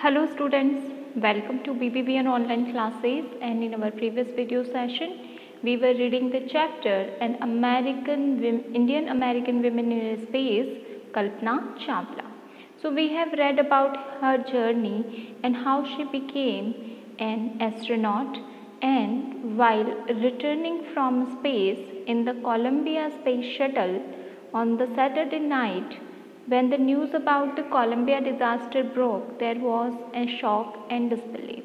Hello students, welcome to BBBN online classes and in our previous video session we were reading the chapter An American Indian American Women in Space Kalpana Chawla. So we have read about her journey and how she became an astronaut and while returning from space in the Columbia Space Shuttle on the Saturday night when the news about the Columbia disaster broke, there was a shock and disbelief.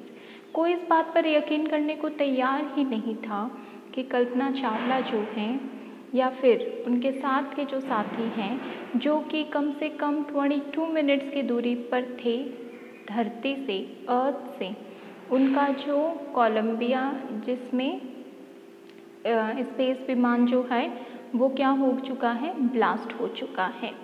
कोई इस बात पर यकीन करने को तैयार ही नहीं था कि कल्पना चावला जो हैं या फिर उनके साथ के जो साथी हैं जो कि कम से कम 22 मिनट्स की दूरी पर थे धरती से अर्थ से उनका जो कोलंबिया जिसमें स्पेस विमान जो है वो क्या हो चुका है ब्लास्ट हो चुका है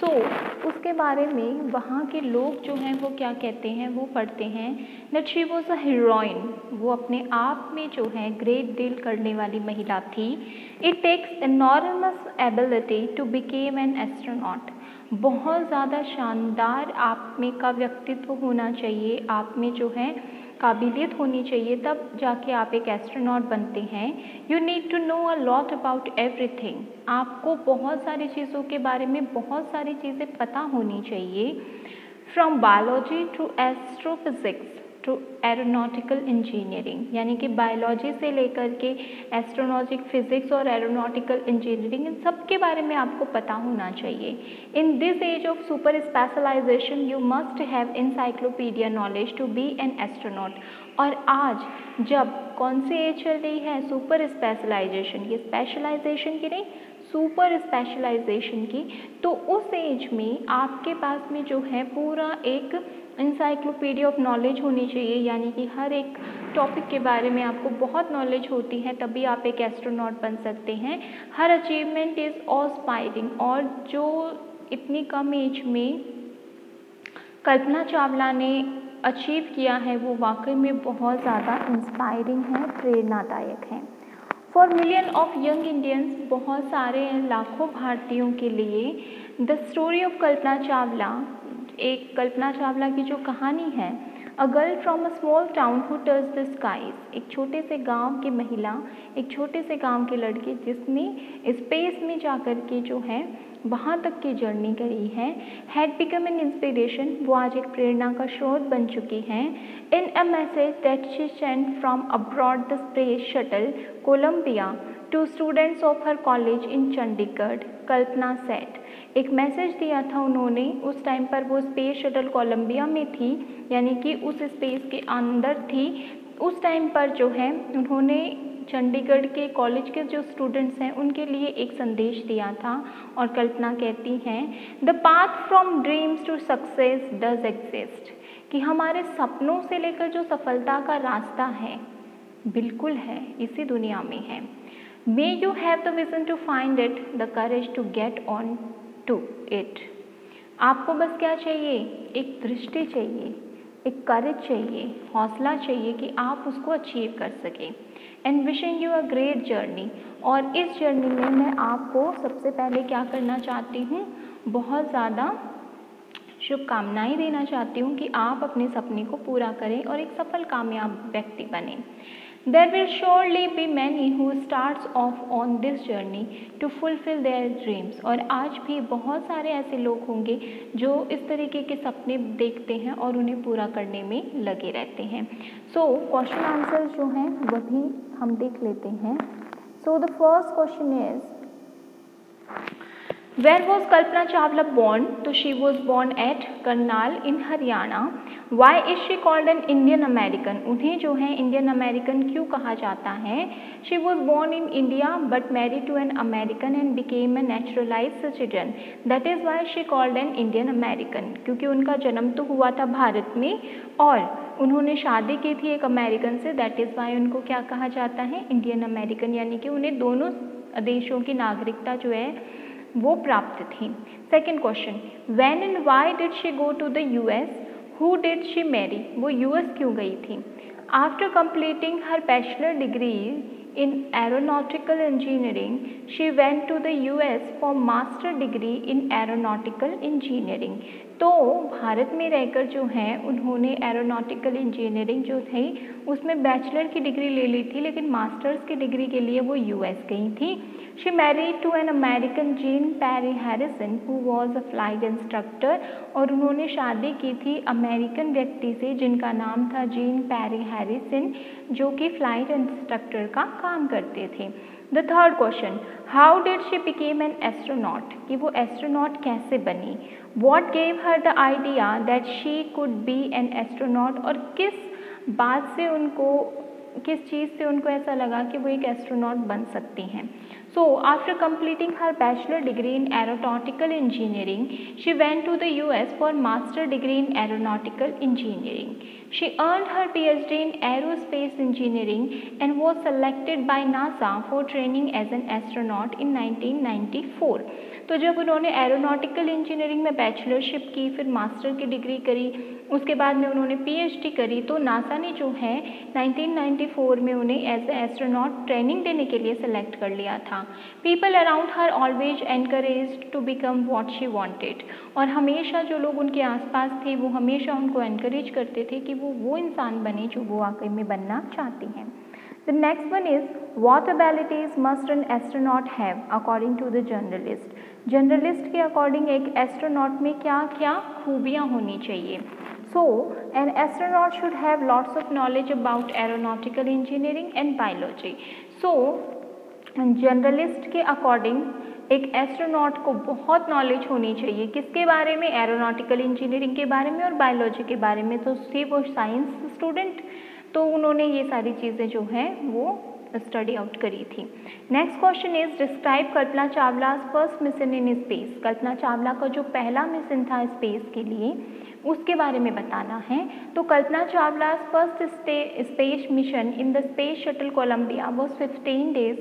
सो so, उसके बारे में वहाँ के लोग जो हैं वो क्या कहते हैं वो पढ़ते हैं that she was a heroine वो अपने आप में जो है ग्रेट डील करने वाली महिला थी. It takes enormous ability to became an astronaut बहुत ज़्यादा शानदार आप में का व्यक्तित्व होना चाहिए आप में जो है काबिलियत होनी चाहिए, तब जाके आप एक एस्ट्रोनॉट बनते हैं। You need to know a lot about everything आपको बहुत सारी चीज़ों के बारे में बहुत सारी चीज़ें पता होनी चाहिए। From biology to astrophysics to aeronautical engineering यानी कि बायोलॉजी से लेकर के एस्ट्रोनॉजिक फिजिक्स और एरोनॉटिकल इंजीनियरिंग इन सब के बारे में आपको पता होना चाहिए। In this age of super specialization you must have encyclopedia knowledge to be an astronaut और आज, जब कौन सी एज चल रही है? सुपर स्पेशलाइजेशन ये स्पेशलाइजेशन की नहीं सुपर स्पेशलाइजेशन की। तो उस एज में आपके पास में जो है पूरा एक इंसाइक्लोपीडिया ऑफ़ नॉलेज होनी चाहिए, यानी कि हर एक टॉपिक के बारे में आपको बहुत नॉलेज होती है, तभी आप एक एस्ट्रोनॉट बन सकते हैं। हर अचीवमेंट इज़ ऑस्पायरिंग और जो इतनी कम एज में कल्पना चावला ने अचीव किया है, वो वाकई में बहुत ज़्यादा इंस्पायरिंग है, प्रेरणादायक है। For million of young Indians बहुत सारे लाखों भारतीयों के लिए the story of Kalpana Chawla एक कल्पना चावला की जो कहानी है a girl from a small town who touch the skies एक छोटे से गाँव की महिला, एक छोटे से गाँव के लड़के जिसने स्पेस में जाकर के जो है, वहाँ तक की जर्नी करी है हैड बिकम एन इंस्पिरेशन वो आज एक प्रेरणा का स्रोत बन चुकी हैं। In a message that she send from abroad the space shuttle Columbia to students of her college in Chandigarh Kalpana set एक मैसेज दिया था उन्होंने, उस टाइम पर वो स्पेस शटल कोलंबिया में थी, यानी कि उस स्पेस के अंदर थी। उस टाइम पर जो है, उन्होंने चंडीगढ़ के कॉलेज के जो स्टूडेंट्स हैं, उनके लिए एक संदेश दिया था और कल्पना कहती हैं the path from dreams to success does exist कि हमारे सपनों से लेकर जो सफलता का रास्ता है, बिल्कुल है, इसी दुनिया में है। May you have the vision to find it the courage to get on to it आपको बस क्या चाहिए? एक दृष्टि चाहिए, एक करेज चाहिए, हौसला चाहिए कि आप उसको अचीव कर सकें। And wishing you a great journey और इस जर्नी में मैं आपको सबसे पहले क्या करना चाहती हूँ? बहुत ज़्यादा शुभकामनाएँ देना चाहती हूँ कि आप अपने सपने को पूरा करें और एक सफल, कामयाब व्यक्ति बने। There will surely be many who starts off on this journey to fulfill their dreams. और आज भी बहुत सारे ऐसे लोग होंगे जो इस तरीके के सपने देखते हैं और उन्हें पूरा करने में लगे रहते हैं सो क्वेश्चन आंसर जो हैं, वह भी हम देख लेते हैं so the first question is where was Kalpana Chawla born तो she was born at Karnal in Haryana why is she called an Indian American उन्हें जो है इंडियन अमेरिकन क्यों कहा जाता है? She was born in India but marry to an American and became a naturalize citizen that is why she called an Indian American क्योंकि उनका जन्म तो हुआ था भारत में और उन्होंने शादी की थी एक American say that is Y उनको क्या कहा जाता है? इंडियन अमेरिकन यानी कि उन्हें दोनों देशों की नागरिकता जो है वो प्राप्त थी। Second question when and why did she go to the U S who did she marry वो यूएस क्यों गई थी? After completing her bachelor degree in aeronautical engineering she went to the US for master degree in aeronautical engineering तो भारत में रहकर जो है, उन्होंने एरोनॉटिकल इंजीनियरिंग जो थी, उसमें बैचलर की डिग्री ले ली थी, लेकिन मास्टर्स की डिग्री के लिए वो यूएस गई थी। She married to an American Jean Pierre Harrison who was a flight instructor और उन्होंने शादी की थी अमेरिकन व्यक्ति से, जिनका नाम था जीन पैरी हैरिसन जो कि फ़्लाइट इंस्ट्रक्टर का काम करते थे। The third question how did she became an astronaut कि वो एस्ट्रोनॉट कैसे बनी? What gave her the idea that she could be an astronaut और किस बात से उनको, किस चीज़ से उनको ऐसा लगा कि वो एक एस्ट्रोनॉट बन सकती हैं? So, after completing her bachelor degree in aeronautical engineering, she went to the US for master degree in aeronautical engineering. She earned her PhD in aerospace engineering and was selected by NASA for training as an astronaut in 1994. तो जब उन्होंने aeronautical engineering में बैचलरशिप की, फिर master की degree करी, उसके बाद में उन्होंने पीएचडी करी तो नासा ने जो है 1994 में उन्हें एज एस्ट्रोनॉट ट्रेनिंग देने के लिए सेलेक्ट कर लिया था people around her always encourage to become what she wanted और हमेशा जो लोग उनके आसपास थे, वो हमेशा उनको एनकरेज करते थे कि वो वो इंसान बने जो वो वाकई में बनना चाहती हैं The next one is, what abilities must an astronaut have according to the journalist. Journalist के अकॉर्डिंग एक एस्ट्रोनॉट में क्या क्या खूबियाँ होनी चाहिए। So an astronaut should have lots of knowledge about aeronautical engineering and biology so journalist के according एक एस्ट्रोनॉट को बहुत नॉलेज होनी चाहिए। किसके बारे में? एरोनॉटिकल इंजीनियरिंग के बारे में और बायोलॉजी के बारे में। तो सी वो साइंस स्टूडेंट तो उन्होंने ये सारी चीज़ें जो हैं, वो स्टडी आउट करी थी। Next question is describe Kalpana Chawla first mission in space Kalpana Chawla का जो पहला मिशन था स्पेस के लिए, उसके बारे में बताना है। तो Kalpana Chawla first space mission in the space shuttle Columbia was fifteen days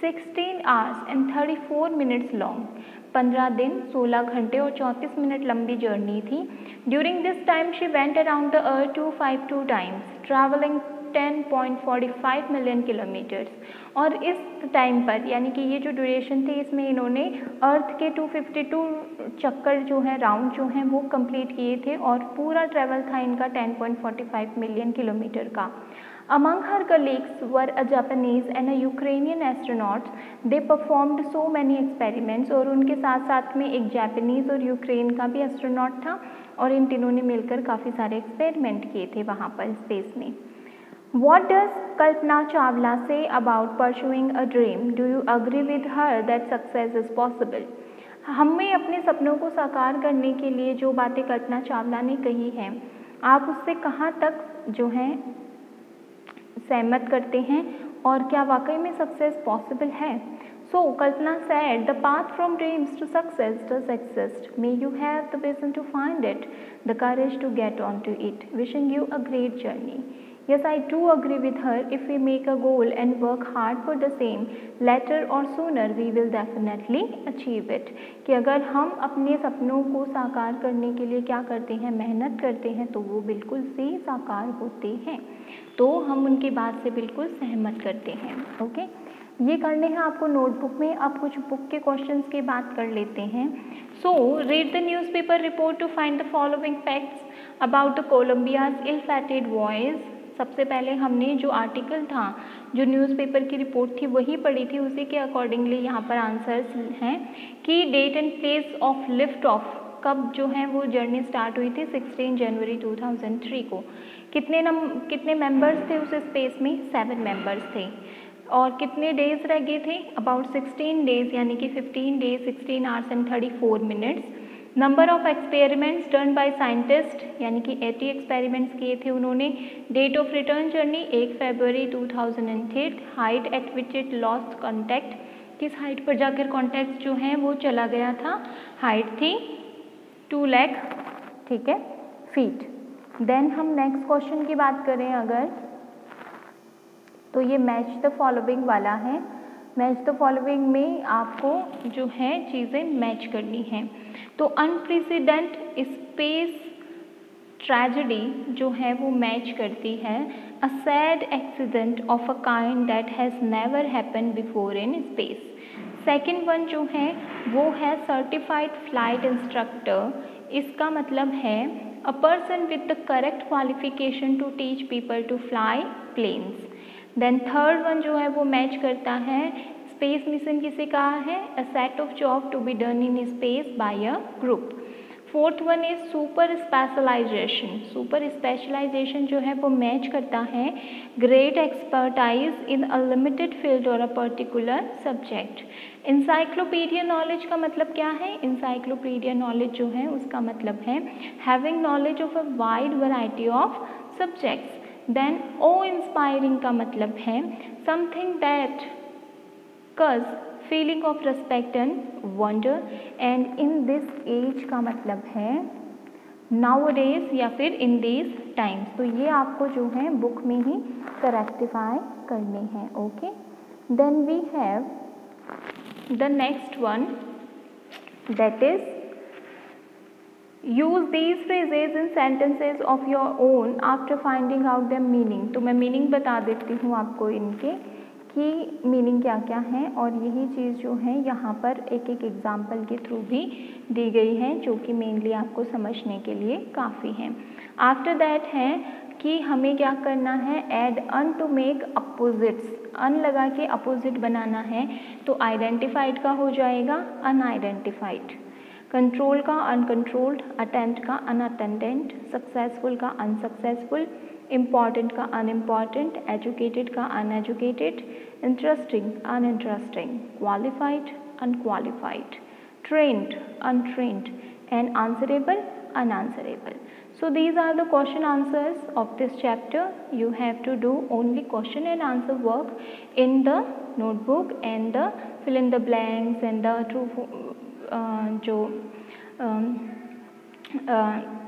sixteen hours and thirty four minutes long पंद्रह दिन, सोलह घंटे और चौंतीस मिनट लंबी जर्नी थी। During this time she went around the earth two five two times travelling 10.45 million kilometres और इस टाइम पर, यानी कि ये जो ड्यूरेशन थी, इसमें इन्होंने अर्थ के 252 चक्कर जो हैं राउंड जो हैं, वो कंप्लीट किए थे और पूरा ट्रैवल था इनका 10.45 मिलियन किलोमीटर का। Among her colleagues were a Japanese and a Ukrainian astronauts. They performed so many experiments और उनके साथ साथ में एक जापानीज़ और यूक्रेन का भी एस्ट्रोनॉट था और इन तीनों ने मिलकर काफ़ी सारे एक्सपेरिमेंट किए थे वहाँ पर स्पेस में। What does Kalpana Chawla say about pursuing a dream? Do you agree with her that success is possible? हमें अपने सपनों को साकार करने के लिए जो बातें कल्पना चावला ने कही हैं, आप उससे कहाँ तक जो है सहमत करते हैं और क्या वाकई में सक्सेस पॉसिबल है? So Kalpana said the path from dreams to success does exist may you have the vision to find it the courage to get on to it wishing you a great journey Yes, I do agree with her. If we make a goal and work hard for the same, later or sooner we will definitely achieve it. कि अगर हम अपने सपनों को साकार करने के लिए क्या करते हैं मेहनत करते हैं तो वो बिल्कुल से साकार होते हैं। तो हम उनकी बात से बिल्कुल सहमत करते हैं ओके ये करने हैं आपको नोटबुक में। अब कुछ बुक के क्वेश्चंस की बात कर लेते हैं। So read the newspaper report to find the following facts about the Columbia's ill fated voyage सबसे पहले हमने जो आर्टिकल था, जो न्यूज़पेपर की रिपोर्ट थी, वही पढ़ी थी, उसी के अकॉर्डिंगली यहाँ पर आंसर्स हैं कि date and place of lift off कब जो है वो जर्नी स्टार्ट हुई थी 16 जनवरी 2003 को। कितने नम, कितने मेंबर्स थे उस स्पेस में? सेवन मेंबर्स थे। और कितने डेज़ रह गए थे? अबाउट 16 डेज़ यानी कि 15 days 16 hours and 34 minutes number of experiments done by scientist यानी कि 80 एक्सपेरिमेंट्स किए थे उन्होंने डेट ऑफ़ रिटर्न जर्नी एक फरवरी 2008 height at which it lost contact किस हाइट पर जाकर कॉन्टैक्ट जो हैं वो चला गया था हाइट थी टू लैख ठीक है फीट देन हम नेक्स्ट क्वेश्चन की बात करें अगर तो ये मैच द फॉलोइंग वाला है मैच द फॉलोइंग में आपको जो है चीज़ें मैच करनी हैं। तो अनप्रेसिडेंट स्पेस ट्रेजिडी जो है वो मैच करती है। A sad accident of a kind that has never happen before in space second one जो है, वो है सर्टिफाइड फ़्लाइट इंस्ट्रक्टर इसका मतलब है a person with the correct qualification to teach people to fly planes then third one जो है, वो मैच करता है स्पेस मिशन किसे कहा है? A set of job to be done in space by a group fourth one is super specialization super specialization जो है वो मैच करता है great expertise in a limited field और a particular subject encyclopedia knowledge का मतलब क्या है? इंसाइक्लोपीडिया नॉलेज जो है उसका मतलब है having knowledge of a wide variety of subjects then awe inspiring का मतलब है something that cause feeling of respect and wonder and in this age का मतलब है नाउ डेज़ या फिर इन दिस टाइम्स तो ये आपको जो है बुक में ही करेक्टिफाई करने हैं okay then we have the next one that is use these phrases in sentences of your own after finding out their meaning. तो मैं मीनिंग बता देती हूँ आपको इनके। कि मीनिंग क्या क्या है और यही चीज़ जो है यहाँ पर एक एक एग्ज़ाम्पल के थ्रू भी दी गई है, जो कि मेनली आपको समझने के लिए काफ़ी है। आफ्टर दैट है कि हमें क्या करना है? Add un to make opposites un लगा के अपोजिट बनाना है तो आइडेंटिफाइड का हो जाएगा अनआइडेंटिफाइड कंट्रोल का अनकंट्रोल्ड अटेंड का अनअटेंडेंट सक्सेसफुल का अनसक्सेसफुल इम्पॉर्टेंट का अनइम्पॉर्टेंट एजुकेटेड का uneducated interesting uninteresting qualified unqualified trained untrained and answerable unanswerable so these are the question answers of this chapter you have to do only question and answer work in the notebook and the fill in the blanks and the true 嗯就嗯嗯